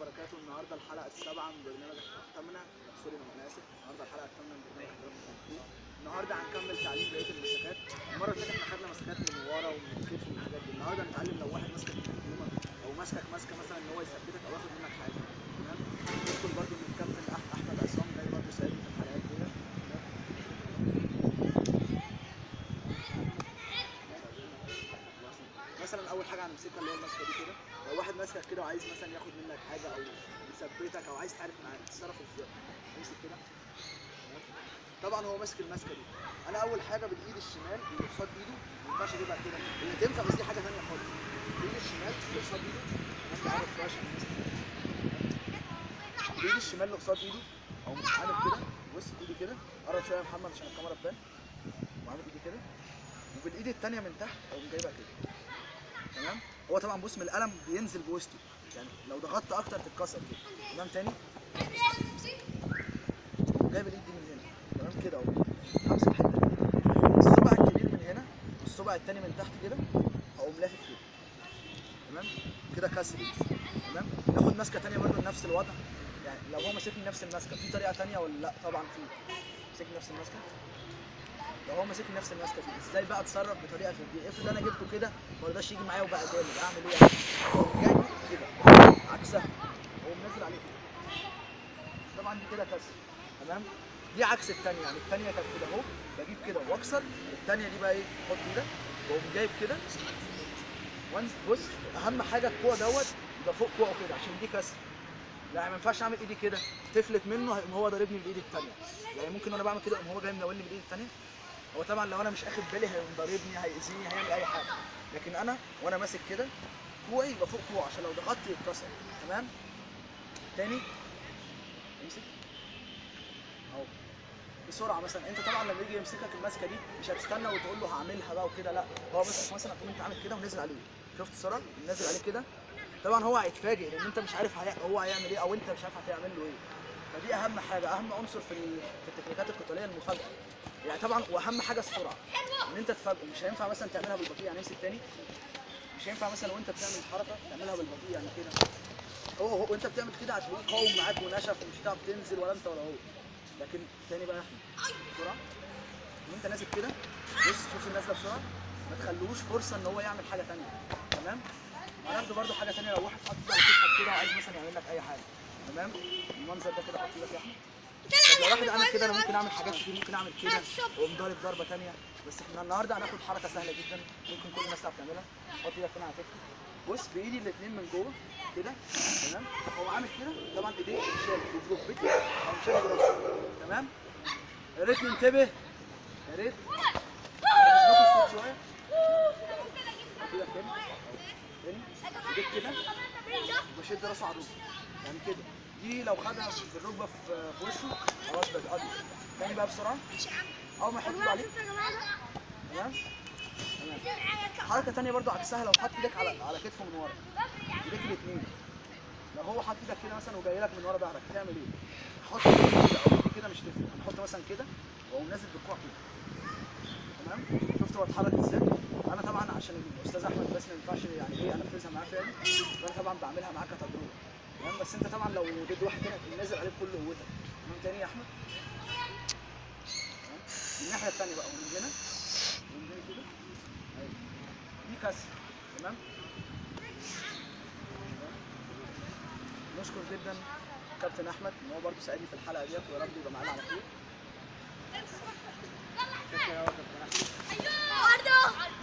وبركاته. النهارده الحلقة السابعة من برنامج الثامنه سوري أنا آسف. النهارده الحلقة الثامنه من برنامج التنفيذ النهارده هنكمل تعليم بقية المسكات المرة اللي فاتت إحنا خدنا مسكات من ورا ومن الكتف ومن الحاجات دي. النهارده هنتعلم لو واحد ماسكك من الهجومه أو ماسكك ماسكة مثلا إن هو يثبتك أو ياخد منك حاجة. تمام؟ ندخل برده أح- أحمد عصام جاي برده يساعدني في الحلقات دي. مثلا أول حاجة هنمسكها اللي هو الماسكة دي كده. لو واحد ماسكك كده وعايز مثلا ياخد منك حاجة أو يثبتك أو عايز تعرف معاك تتصرف إزاي؟ امسك كده. طبعا هو ماسك الماسكة دي. أنا أول حاجة بالإيد الشمال اللي قصاد إيده ما ينفعش اجيبها كده. هي تنفع بس دي حاجة ثانية خالص. بالايد الشمال اللي قصاد إيده شوية عشان الناس بالايد الشمال اللي قصاد إيده أو عامل كده بص إيدي كده. قرب شوية يا محمد عشان الكاميرا تبان. وعامل إيدي كده. وبالإيد الثانية من تحت أو جايبها كده. تمام؟ هو طبعا بص من القلم بينزل بوسطه يعني لو ضغطت أكتر تتكسر كده. تمام تاني؟ جايب الإيد دي من هنا. تمام؟ كده أهو. همسك دي الصبع الكبير من هنا والصبع التاني من تحت كده هقوم لافف كده تمام؟ كده كسر تمام؟ ناخد ماسكة تانية برضه نفس الوضع. يعني لو هو ماسكني نفس الماسكة في طريقة تانية ولا لأ؟ طبعا في. ماسكني نفس الماسكة. لو هو ماسكني نفس الماسكة دي. إزاي بقى اتصرف بطريقة في دي افرض أنا جبته كده ما رضاش يجي معايا وبقى جامد. اعمل إيه؟ جايبه كده. عكسها. واقوم نازل عليه كده طبعا دي كده كسر تمام؟ دي عكس الثانية يعني الثانية كانت كده اهو. بجيب كده واكسر. الثانية دي بقى إيه؟ أحط إيدك واقوم جايب كده. وانس بص أهم حاجة الكوع دوت يبقى فوق كوعه كده عشان دي كسر يعني ما ينفعش أعمل إيدي كده. تفلت منه هيقوم هو ضاربني بالإيد الثانية يعني ممكن وأنا بعمل كده يقوم هو جاي مناولني بالإيد الثانية هو طبعا لو أنا مش أخد بالي هيقوم ضاربني هيأذيني هيعمل أي حاجة. لكن أنا وأنا ماسك كده كوعي يبقى فوق كوعه عشان لو ضغطت يتكسر تمام؟ تاني؟ امسك. أهو. بسرعة مثلا. أنت طبعا لما يجي يمسكك الماسكة دي مش هتستنى وتقول له هعملها بقى وكده لأ. هو مسك مثلا تقوم أنت عامل كده ونازل عليه. شفت السرعه نازل عليه كده. طبعا هو هيتفاجئ لأن أنت مش عارف هو هيعمل إيه أو أنت مش عارف هتعمل له إيه. فدي أهم حاجة أهم عنصر في التكنيكات القتالية المفاجأة. يعني طبعا وأهم حاجة السرعة إن أنت تفاجئه مش هينفع مثلا تعملها بالبطيء يعني امسك تاني مش هينفع مثلا وأنت بتعمل حركة تعملها بالبطيء يعني كده. هو هو وأنت بتعمل كده هتلاقيه قاوم معاك ونشف ومش هتعرف تنزل ولا أنت ولا هو. لكن تاني بقى احمد بسرعة. وانت نازل كده بص شوف النازله بسرعة. ما تخلوش فرصة إن هو يعمل حاجة تانية. تمام؟ هناخده برده حاجة تانية لو واحد حاطط كده وعايز مثلا يعمل لك أي حاجة. تمام؟ المنظر ده كده حط إيدك يا أحمد. لو واحد عامل كده أنا ممكن اعمل حاجات كتير ممكن اعمل كده. واقوم ضارب ضربة تانية. بس إحنا النهارده هناخد حركة سهلة جدا. ممكن كل الناس تعرف تعملها. حط إيدك هنا على كتفك. بص بايدي الاثنين من جوه كده. تمام؟ هو عامل كده. طبعا ايديه شال وبركبتي أو شال براسي تمام؟ يا ريت ننتبه. يا ريت. شوية. كده ايديك كده. وبشد راسه على يعني كده. دي لو خدها في الركبة في وشه خلاص بقت قضي تاني بقى بسرعة. أول ما يحط ايده عليك تمام. حركة تانية برضو عكسها لو حط إيدك على على كتفه من ورا. إيديك الاثنين لو هو حاط إيدك كده مثلا وجاي لك من ورا ظهرك هتعمل إيه؟ حط إيدك كده كده مش تفرق. هنحط مثلا كده وأقوم نازل بالكوع كده تمام؟ شفت هو اتحرك إزاي؟ أنا طبعا عشان الأستاذ أحمد بس ما ينفعش يعني إيه أنفذها معاه فعلي فانا طبعا بعملها معاه كتجربة. تمام؟ بس انت طبعا لو ضد واحد تاني نازل عليه بكل قوتك تمام تاني يا أحمد؟ تمام. الناحية الثانية بقى ومن هنا؟ ومن هنا كده؟ طيب. أيوه دي كسر. تمام؟ نشكر جدا كابتن أحمد إن هو برضه ساعدني في الحلقة ديت ويا رب يبقى معانا على طول شكرا يا كابتن احمد أيوه.